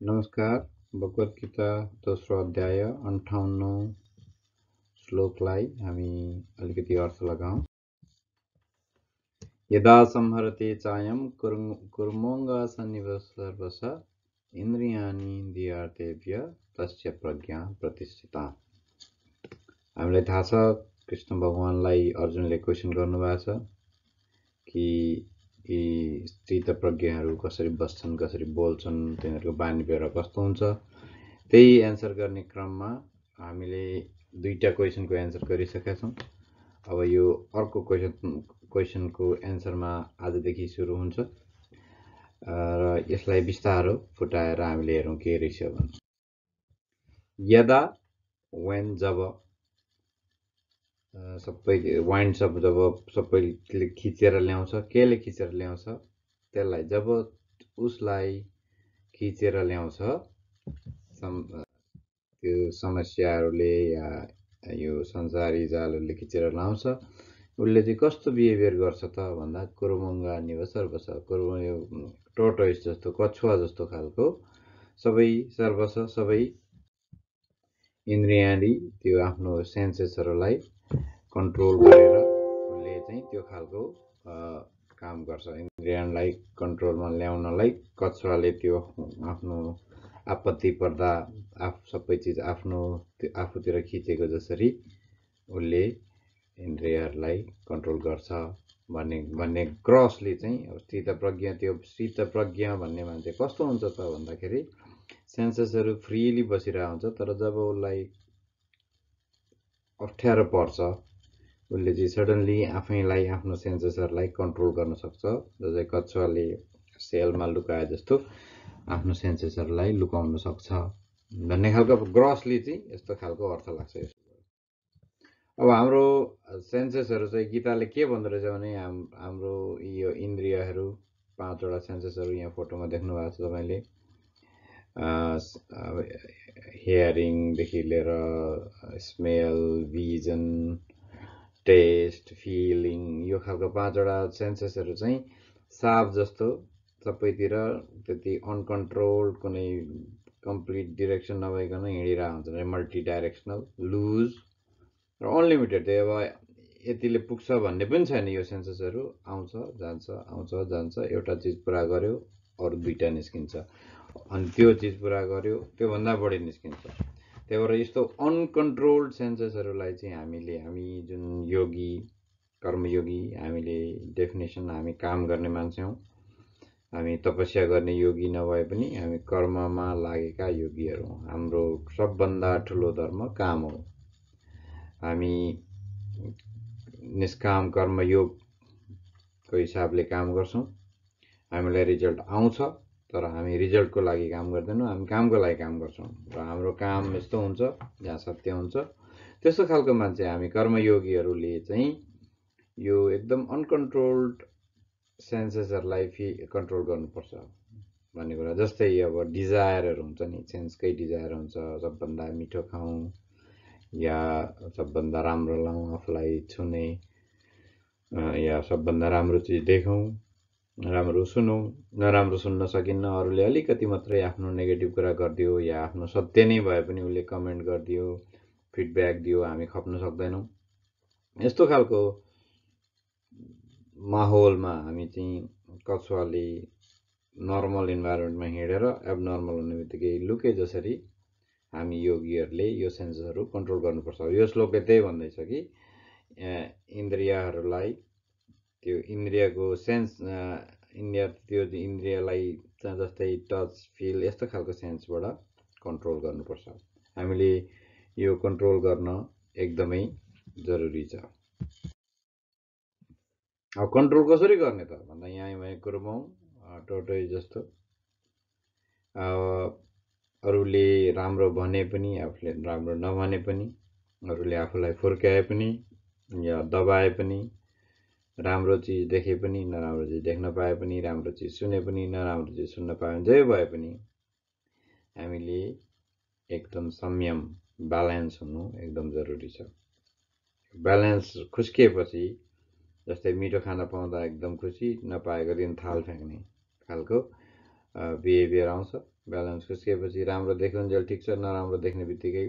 नमस्कार भगवत गीता दोस्रो अध्याय अन्ठाउन्नौ श्लोकलाई हामी अलिकति अर्थ लगाउँ यदा संहरते चायं कुर्मोङ्गासनिव सर्वस इन्द्रियाणी इन्द्रियार्थेभ्य तस्य प्रज्ञा प्रतिष्ठिता। हामीलाई थाहा छ कृष्ण भगवान्लाई अर्जुनले क्वेसन गर्नुभएको छ कि यी स्थित प्रज्ञाहरू कसरी बस्छन् कसरी बोल्छन् तिनीहरूको बानी व्यवहार कस्तो हुन्छ? त्यही एन्सर गर्ने क्रममा हामीले दुईवटा क्वेसनको एन्सर गरिसकेका छौँ। अब यो अर्को क्वेसन क्वेसनको एन्सरमा आजदेखि सुरु हुन्छ। र यसलाई बिस्तारो फुटाएर हामीले हेरौँ के रहेछ भने यदा वेन जब सबै वाइन्ड जब सबैले खिचेर ल्याउँछ। केले खिचेर ल्याउँछ? त्यसलाई जब उसलाई खिचेर ल्याउँछ सम त्यो समस्याहरूले या यो संसारी जालहरूले खिचेर लाउँछ उसले चाहिँ कस्तो बिहेभियर गर्छ त भन्दा कुरुमङ्गा निवसर बस कुरु यो टोटोइस जस्तो कछुवा जस्तो खालको सबै सर्वस सबै इन्द्रियाली त्यो आफ्नो सेन्सेसहरूलाई कन्ट्रोल गरेर उसले चाहिँ त्यो खालको काम गर्छ। इन्द्रियलाई कन्ट्रोलमा ल्याउनलाई कछुवाले त्यो आफ्नो आपत्ति पर्दा आफ सबै चिज आफ्नो आफूतिर खिचेको जसरी उसले इन्द्रियहरूलाई कन्ट्रोल गर्छ भन्ने भन्ने क्रसले चाहिँ स्थित प्रज्ञा त्यो स्थित प्रज्ञा भन्ने मान्छे कस्तो हुन्छ त भन्दाखेरि सेन्सेसहरू फ्रिली बसिरहेको हुन्छ तर जब उसलाई अप्ठ्यारो पर्छ उसले चाहिँ सडन्ली आफैलाई आफ्नो सेन्सेसहरूलाई कन्ट्रोल गर्न सक्छ। जस्तै कछुवाले सेलमा लुकाए जस्तो आफ्नो सेन्सेसहरूलाई लुकाउन सक्छ। भन्ने खालको ग्रसली चाहिँ यस्तो खालको अर्थ लाग्छ यसो अब हाम्रो सेन्सेसहरू चाहिँ गीताले के भन्दो रहेछ भने हाम हाम्रो यो इन्द्रियहरू पाँचवटा सेन्सेसहरू यहाँ फोटोमा देख्नु भएको छ तपाईँले। हेयरिङदेखि लिएर स्मेल भिजन टेस्ट फिलिङ यो खालको पाँचवटा सेन्सेसहरू चाहिँ साफ जस्तो सबैतिर त्यति अनकन्ट्रोल्ड कुनै कम्प्लिट डिरेक्सन नभइकन हिँडिरहेको हुन्छ। मल्टी डाइरेक्सनल लुज र अनलिमिटेड त्यो अब यतिले पुग्छ भन्ने पनि छैन। यो सेन्सेसहरू आउँछ जान्छ आउँछ जान्छ एउटा चिज पुरा गर्यो अरू दुइटा निस्किन्छ। अनि त्यो चिज पुरा गर्यो त्योभन्दा बढी निस्किन्छ। त्यही भएर यस्तो अनकन्ट्रोल्ड सेन्सेसहरूलाई चाहिँ हामीले हामी जुन योगी कर्मयोगी हामीले डेफिनेसन हामी काम गर्ने मान्छे हौँ। हामी तपस्या गर्ने योगी नभए पनि हामी कर्ममा लागेका योगीहरू हौँ। हाम्रो सबभन्दा ठुलो धर्म काम हो। हामी निष्काम कर्मयोगको हिसाबले काम गर्छौँ। हामीलाई रिजल्ट आउँछ। तर हामी रिजल्टको लागि काम गर्दैनौँ हामी कामको लागि काम गर्छौँ। र हाम्रो काम यस्तो हुन्छ जहाँ सत्य हुन्छ त्यस्तो खालको मान्छे हामी कर्मयोगीहरूले चाहिँ यो एकदम अनकन्ट्रोल्ड सेन्सेसहरूलाई फि कन्ट्रोल गर्नुपर्छ भन्ने कुरा। जस्तै अब डिजायरहरू हुन्छ नि सेन्सकै डिजायर हुन्छ सबभन्दा मिठो खाउँ या सबभन्दा राम्रो लाउँ आफूलाई छुने या सबभन्दा राम्रो चिज देखाउँ। राम्रो सुनौँ नराम्रो सुन्न सकिन्न अरूले अलिकति मात्रै आफ्नो नेगेटिभ कुरा गरिदियो या आफ्नो सत्य नै भए पनि उसले कमेन्ट गरिदियो फिडब्याक दियो हामी खप्न सक्दैनौँ। यस्तो खालको माहौलमा हामी चाहिँ कछुवाले नर्मल इन्भाइरोमेन्टमा हिँडेर एबनर्मल हुने बित्तिकै लुके जसरी हामी योगीहरूले यो सेन्सहरू कन्ट्रोल गर्नुपर्छ। यो श्लोकले त्यही भन्दैछ कि इन्द्रियहरूलाई त्यो इन्द्रियको सेन्स इन्द्रिय त्यो इन्द्रियलाई जस्तै टच फिल यस्तो खालको सेन्सबाट कन्ट्रोल गर्नुपर्छ। हामीले यो कन्ट्रोल गर्न एकदमै जरुरी छ। अब कन्ट्रोल कसरी गर्ने त? भन्दा यहाँ यहाँ कुरोमा टोटो जस्तो। अरूले राम्रो भने पनि आफूले राम्रो नभने पनि अरूले आफूलाई फुर्काए पनि या दबाए पनि राम्रो चिज देखे पनि नराम्रो चिज देख्न पाए पनि राम्रो चिज सुने पनि नराम्रो चिज सुन्न पाए जे भए पनि हामीले एकदम संयम ब्यालेन्स हुनु एकदम जरुरी छ। ब्यालेन्स खुस्किएपछि जस्तै मिठो खाना पाउँदा एकदम खुसी नपाएको दिन थाल फ्याँक्ने खालको बिहेभियर आउँछ। ब्यालेन्स खस्किएपछि राम्रो देख्नुन्जेल ठिक छ नराम्रो देख्ने बित्तिकै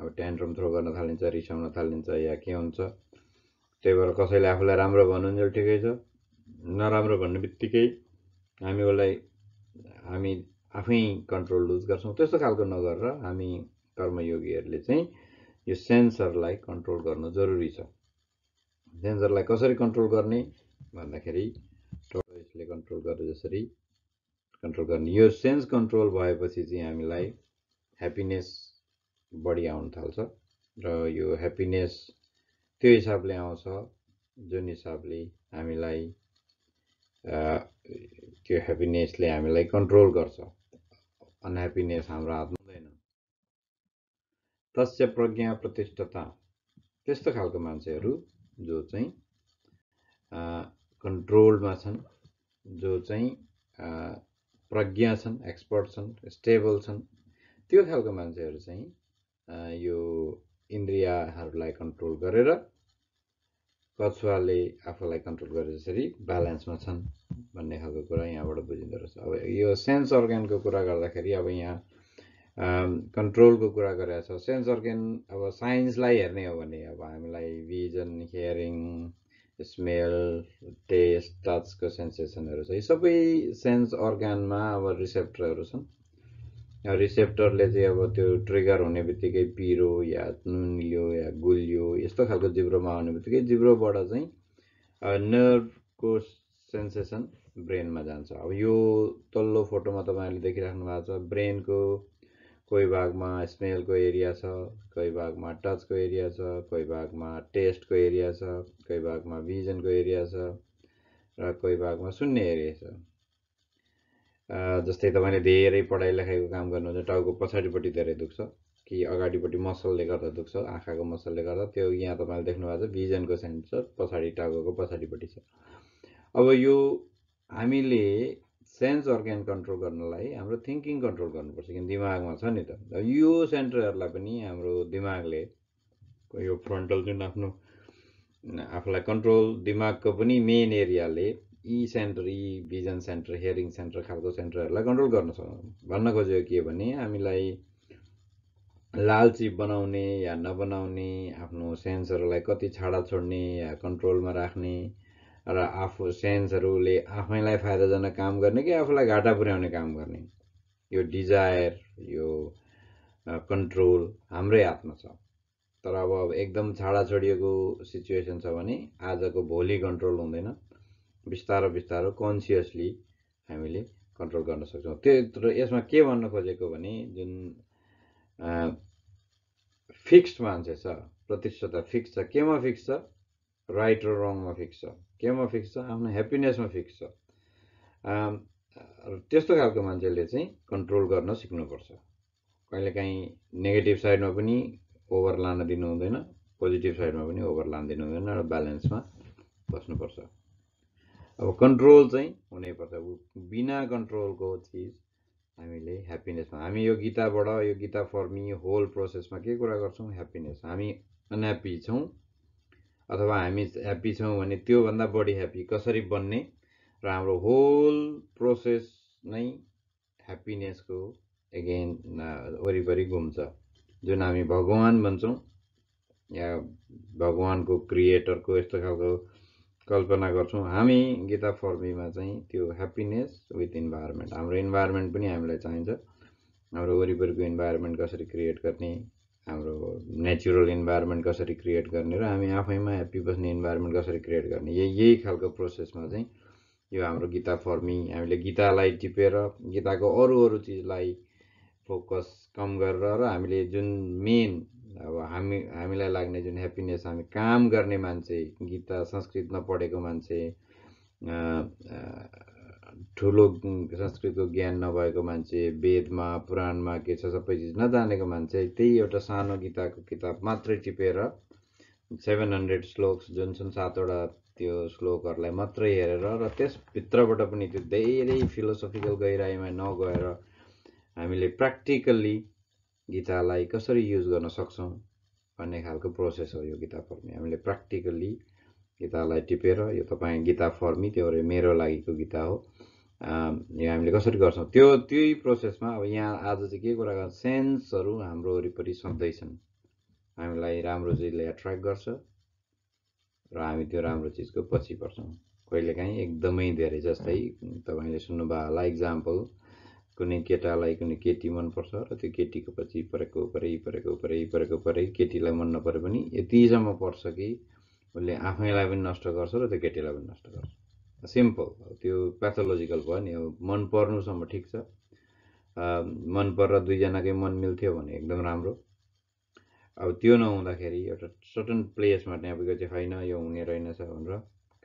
अब ट्यान्ट्रम थ्रो गर्न थालिन्छ रिसाउन थालिन्छ या के हुन्छ। त्यही भएर कसैले आफूलाई राम्रो भन्नुन्जेल ठिकै छ। नराम्रो भन्ने बित्तिकै हामी उसलाई हामी आफै कन्ट्रोल लुज गर्छौँ। त्यस्तो खालको नगरेर हामी कर्मयोगीहरूले चाहिँ यो सेन्सरलाई कन्ट्रोल गर्नु जरुरी छ। सेन्सरलाई कसरी कन्ट्रोल गर्ने भन्दाखेरि यसले कन्ट्रोल गरे जसरी कन्ट्रोल गर्ने। यो सेन्स कन्ट्रोल भएपछि चाहिँ हामीलाई ह्याप्पिनेस बढी आउन थाल्छ। र यो ह्याप्पिनेस त्यो हिसाबले आउँछ जुन हिसाबले हामीलाई त्यो ह्याप्पिनेसले हामीलाई कन्ट्रोल गर्छ। अनह्याप्पिनेस हाम्रो हातमा हुँदैन। तस्य प्रज्ञा प्रतिष्ठता त्यस्तो खालको मान्छेहरू जो चाहिँ कन्ट्रोलमा छन् जो चाहिँ प्रज्ञा छन् एक्सपर्ट छन् स्टेबल छन् त्यो खालको मान्छेहरू चाहिँ यो इन्द्रियहरूलाई कन्ट्रोल गरेर कछुवाले आफूलाई कन्ट्रोल गरे जसरी ब्यालेन्समा छन् भन्ने खालको कुरा यहाँबाट बुझिँदो रहेछ। अब यो सेन्स अर्ग्यानको कुरा गर्दाखेरि अब यहाँ कन्ट्रोलको कुरा गरेको छ। सेन्स अर्ग्यान अब साइन्सलाई हेर्ने हो भने अब हामीलाई भिजन हियरिङ स्मेल टेस्ट टचको सेन्सेसनहरू छ। यी सबै सेन्स अर्गानमा अब रिसेप्टरहरू छन्। रिसेप्टरले चाहिँ अब त्यो ट्रिगर हुने बित्तिकै पिरो या नुनिलो या गुलियो यस्तो खालको जिब्रोमा आउने बित्तिकै जिब्रोबाट चाहिँ नर्भको सेन्सेसन ब्रेनमा जान्छ। अब यो तल्लो फोटोमा तपाईँहरूले देखिराख्नु भएको छ ब्रेनको कोही भागमा स्मेलको एरिया छ कोही भागमा टचको एरिया छ कोही भागमा टेस्टको एरिया छ कोही भागमा भिजनको एरिया छ र कोही भागमा सुन्ने एरिया छ। जस्तै तपाईँले धेरै पढाइ लेखाइको काम गर्नुहुन्छ टाउको पछाडिपट्टि धेरै दुख्छ कि अगाडिपट्टि मसलले गर्दा दुख्छ आँखाको मसलले गर्दा त्यो यहाँ तपाईँले देख्नु भएको छ भिजनको सेन्सर पछाडि टाउको पछाडिपट्टि छ। अब यो हामीले सेन्स अर्ग्यान कन्ट्रोल गर्नलाई हाम्रो थिङ्किङ कन्ट्रोल गर्नुपर्छ किन दिमागमा छ नि त। यो सेन्टरहरूलाई पनि हाम्रो दिमागले यो फ्रन्टल जुन आफ्नो आफूलाई कन्ट्रोल दिमागको पनि मेन एरियाले यी सेन्टर यी भिजन सेन्टर हियरिङ सेन्टर खालको सेन्टरहरूलाई कन्ट्रोल गर्न सक्छ भन्न खोजेको के भने हामीलाई लालची बनाउने या नबनाउने आफ्नो सेन्सहरूलाई कति छाडा छोड्ने या कन्ट्रोलमा राख्ने र आफू सेन्सहरूले आफैलाई फाइदाजनक काम गर्ने कि आफूलाई घाटा पुर्याउने काम गर्ने? यो डिजायर यो कन्ट्रोल हाम्रै हातमा छ। तर अब एकदम छाडा छोडिएको सिचुएसन छ भने आजको भोलि कन्ट्रोल हुँदैन। बिस्तारो बिस्तारो कन्सियसली हामीले कन्ट्रोल गर्न सक्छौँ। त्यो यसमा के भन्न खोजेको भने जुन फिक्स्ड मान्छे छ प्रतिशत फिक्स छ केमा फिक्स छ? राइट र रङमा फिक्स छ। केमा फिक्स छ? आफ्नो ह्याप्पिनेसमा फिक्स छ। त्यस्तो खालको मान्छेले चाहिँ कन्ट्रोल गर्न सिक्नुपर्छ। कहिलेकाहीँ नेगेटिभ साइडमा पनि ओभर लान दिनु हुँदैन पोजिटिभ साइडमा पनि ओभर लान दिनु हुँदैन र ब्यालेन्समा बस्नुपर्छ। अब कन्ट्रोल चाहिँ हुनैपर्छ बिना कन्ट्रोलको चिज हामीले ह्याप्पिनेसमा हामी यो गीताबाट यो गीता फर्मी होल प्रोसेसमा के कुरा गर्छौँ? ह्याप्पिनेस हामी अनह्याप्पी छौँ अथवा हामी ह्याप्पी छौँ भने त्योभन्दा बढी ह्याप्पी कसरी बन्ने? र हाम्रो होल प्रोसेस नै ह्याप्पिनेसको एगेन वरिपरि घुम्छ जुन हामी भगवान् भन्छौँ या भगवान्को क्रिएटरको यस्तो खालको कल्पना गर्छौँ हामी गीता फर्मीमा चाहिँ त्यो ह्याप्पिनेस विथ इन्भाइरोमेन्ट हाम्रो इन्भाइरोमेन्ट पनि हामीलाई चाहिन्छ। हाम्रो वरिपरिको इन्भाइरोमेन्ट कसरी क्रिएट गर्ने हाम्रो नेचुरल इन्भाइरोमेन्ट कसरी क्रिएट गर्ने र हामी आफैमा ह्याप्पी बस्ने इन्भाइरोमेन्ट कसरी क्रिएट गर्ने यही यही खालको प्रोसेसमा चाहिँ यो हाम्रो गीता फर्मी हामीले गीतालाई टिपेर गीताको अरू अरू चिजलाई फोकस कम गरेर र हामीले जुन मेन अब हामी हामीलाई लाग्ने जुन ह्याप्पिनेस हामी काम गर्ने मान्छे गीता संस्कृत नपढेको मान्छे ठुलो संस्कृतको ज्ञान नभएको मान्छे वेदमा पुराणमा के छ सबै चिज नजानेको मान्छे त्यही एउटा सानो गीताको किताब मात्रै टिपेर सेभेन हन्ड्रेड श्लोक्स जुन छन् सातवटा त्यो श्लोकहरूलाई मात्रै हेरेर र त्यसभित्रबाट पनि त्यो धेरै फिलोसफिकल गहिराइमा नगएर हामीले प्र्याक्टिकल्ली गीतालाई कसरी युज गर्न सक्छौँ भन्ने खालको प्रोसेस हो यो गीता पढ्ने हामीले प्र्याक्टिकल्ली गीतालाई टिपेर यो तपाईँ गीता फर्मी त्यो मेरो लागिको गीता हो। यो हामीले कसरी गर्छौँ? त्यो त्यही प्रोसेसमा अब यहाँ आज चाहिँ के कुरा गर्छ सेन्सहरू हाम्रो वरिपरि सधैँछन् हामीलाई राम्रो चिजले एट्र्याक्ट गर्छ र हामी त्यो राम्रो चिजको पछि पर्छौँ। कहिलेकाहीँ एकदमै धेरै जस्तै तपाईँले सुन्नुभयो होला इक्जाम्पल कुनै केटालाई कुनै केटी मनपर्छ र त्यो केटीको पछि परेको परै परेको परै परेको परै केटीलाई मन नपरे पनि यतिसम्म पर्छ कि उसले आफैलाई पनि नष्ट गर्छ र त्यो केटीलाई पनि नष्ट गर्छ। सिम्पल त्यो प्याथोलोजिकल भयो नि अब मन पर्नुसम्म ठिक छ। मन परेर दुईजनाकै मन मिल्थ्यो भने एकदम राम्रो। अब त्यो नहुँदाखेरि एउटा सर्टन प्लेसमा त्यहाँ चाहिँ होइन यो हुने रहेनछ भनेर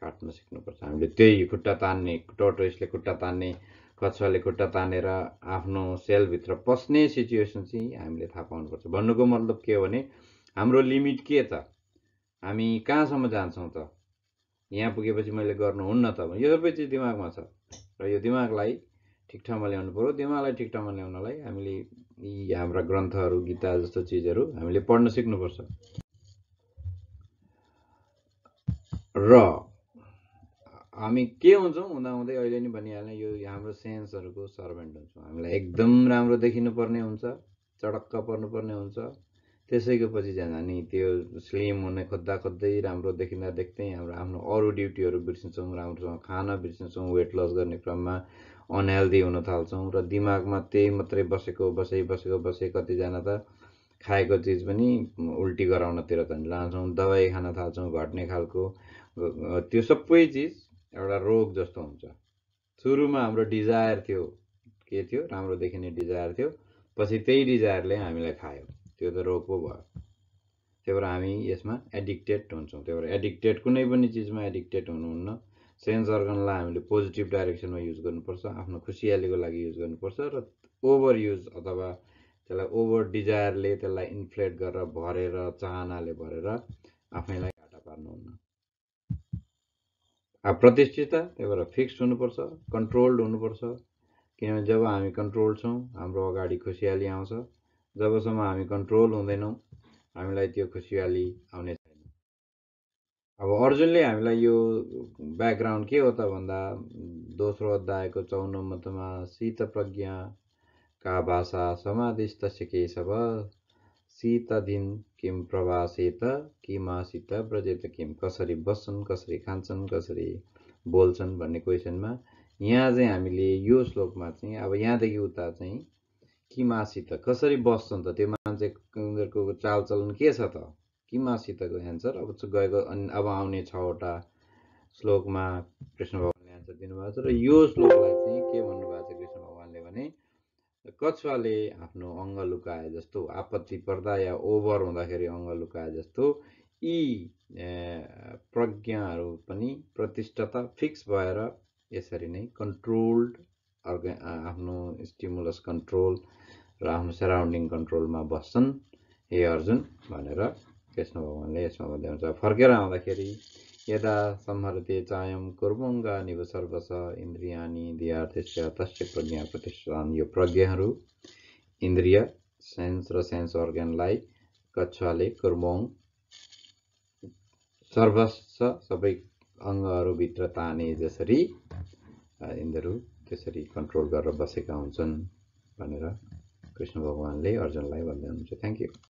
काट्न सिक्नुपर्छ। हामीले त्यही खुट्टा तान्ने टोटोइसले खुट्टा तान्ने कछुवाले खुट्टा तानेर आफ्नो सेलभित्र पस्ने सिचुएसन चाहिँ हामीले थाहा पाउनुपर्छ। भन्नुको मतलब के हो भने हाम्रो लिमिट के त हामी कहाँसम्म जान्छौँ त? यहाँ पुगेपछि मैले गर्नुहुन्न त? यो सबै चिज दिमागमा छ। र यो दिमागलाई ठिक ठाउँमा ल्याउनु पऱ्यो दिमागलाई ठिक ठाउँमा ल्याउनलाई हामीले यी हाम्रा ग्रन्थहरू गीता जस्तो चिजहरू हामीले पढ्न सिक्नुपर्छ। र हामी के हुन्छौँ हुँदा हुँदै अहिले नि भनिहालेँ यो हाम्रो सेन्सहरूको सर्भेन्ट हुन्छौँ। हामीलाई एकदम राम्रो देखिनु पर्ने हुन्छ चडक्क पर्नुपर्ने हुन्छ। त्यसैको पछि जाँदा नि त्यो स्लिम हुने खोज्दा खोज्दै राम्रो देखिँदा देख्दै हाम्रो आफ्नो अरू ड्युटीहरू बिर्सिन्छौँ राम्रोसँग खान बिर्सिन्छौँ वेट लस गर्ने क्रममा अनहेल्दी हुन थाल्छौँ र दिमागमा त्यही मात्रै बसेको बसै बसेको बसे कतिजना त खाएको चिज पनि उल्टी गराउनतिर त लान्छौँ दबाई खान थाल्छौँ घट्ने खालको त्यो सबै चिज एउटा रोग जस्तो हुन्छ। सुरुमा हाम्रो डिजायर थियो के थियो? राम्रो देखिने डिजायर थियो। पछि त्यही डिजायरले हामीलाई खायो। त्यो त रोग पो भयो। त्यही भएर हामी यसमा एडिक्टेड हुन्छौँ। त्यही भएर एडिक्टेड कुनै पनि चिजमा एडिक्टेड हुनुहुन्न। सेन्स अर्गनलाई हामीले पोजिटिभ डाइरेक्सनमा युज गर्नुपर्छ। आफ्नो खुसियालीको लागि युज गर्नुपर्छ र ओभर युज अथवा त्यसलाई ओभर डिजायरले त्यसलाई इन्फ्लेट गरेर भरेर चाहनाले भरेर आफैलाई घाटा पार्नुहुन्न। प्रतिष्ठित त्यही भएर फिक्स्ड हुनुपर्छ कन्ट्रोल्ड हुनुपर्छ। किनभने जब हामी कन्ट्रोल छौँ हाम्रो अगाडि खुसियाली आउँछ। जबसम्म हामी कन्ट्रोल हुँदैनौँ हामीलाई त्यो खुसियाली आउने छैन। अब अर्जुनले हामीलाई यो ब्याकग्राउन्ड के हो त भन्दा दोस्रो अध्यायको चौनमतमा शीत प्रज्ञा भाषा समाधिस्तस्य केशव दिन किम प्रवासेत किमासित ब्रजेत किम कसरी बस्छन् कसरी खान्छन् कसरी बोल्छन् भन्ने क्वेसनमा यहाँ चाहिँ हामीले यो श्लोकमा चाहिँ अब यहाँदेखि उता चाहिँ किमासित कसरी बस्छन् त? त्यो मान्छे उनीहरूको चालचलन के छ त? किमासितको एन्सर अब गएको अब आउने छवटा श्लोकमा कृष्ण भगवान्ले एन्सर दिनुभएको छ र यो श्लोकलाई चाहिँ कछुवाले आफ्नो अङ्ग लुकाए जस्तो आपत्ति पर्दा या ओभर हुँदाखेरि अङ्ग लुकाए जस्तो यी प्रज्ञाहरू पनि प्रतिष्ठता फिक्स भएर यसरी नै कन्ट्रोल्ड आफ्नो स्टिमुलस कन्ट्रोल र आफ्नो सराउन्डिङ कन्ट्रोलमा बस्छन्। हे अर्जुन भनेर कृष्ण भगवान्ले यसमा हुन्छ फर्केर आउँदाखेरि यदा संहरते चायम कुर्मुङ्गानिव सर्वस इन्द्रियानी दियार्थस्य तस्य प्रज्ञा प्रतिष्ठान। यो प्रज्ञाहरू इन्द्रिय सेन्स र सेन्स अर्ग्यानलाई कच्छाले कुर्मोङ सर्वस्व सबै अङ्गहरूभित्र ताने जसरी यिनीहरू त्यसरी कन्ट्रोल गरेर बसेका हुन्छन् भनेर कृष्ण भगवान्ले अर्जुनलाई भन्दै हुनुहुन्छ। Thank you